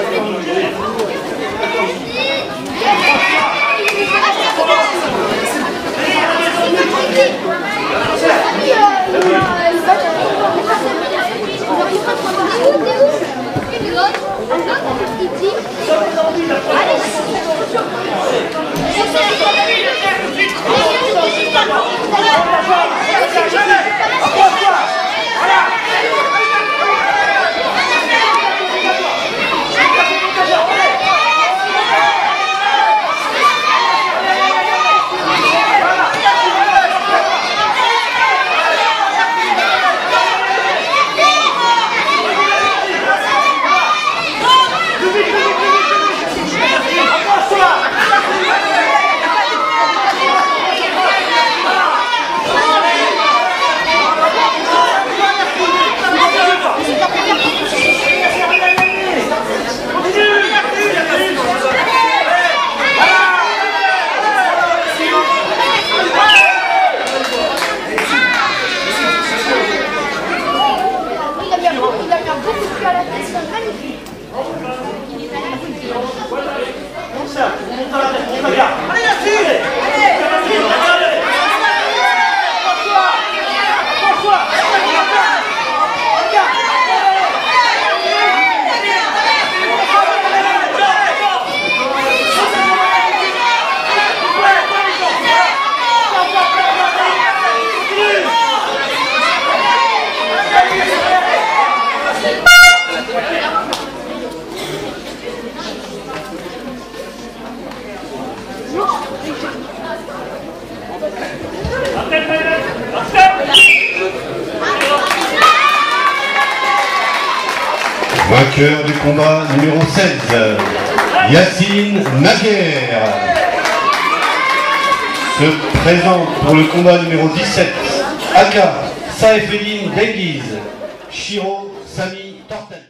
Allez, ありがここから。いまこす Vainqueur du combat numéro 16, Yacine Naguère. Se présente pour le combat numéro 17, Aka Saefeddin Dengiz, Shiro Sami Tortel.